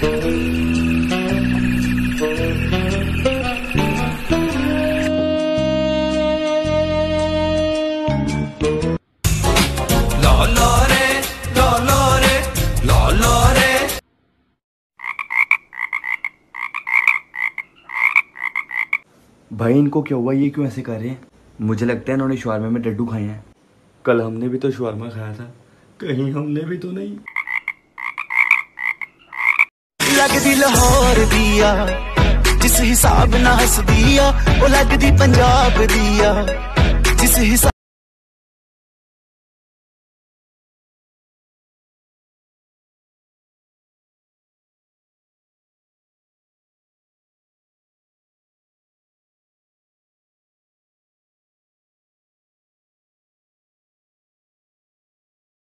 भाई, इनको क्या हुआ? ये क्यों ऐसे कर रहे हैं? मुझे लगता है इन्होंने शवारमा में डड्डू खाए हैं। कल हमने भी तो शवारमा खाया था। कहीं हमने भी तो नहीं। ਲੱਗਦੀ ਲਾਹੌਰ ਦੀ ਆ ਜਿਸ ਹਿਸਾਬ ਨਾਲ ਹੱਸਦੀ ਆ, ਉਹ ਲੱਗਦੀ ਪੰਜਾਬ ਦੀ ਆ ਜਿਸ ਹਿਸਾਬ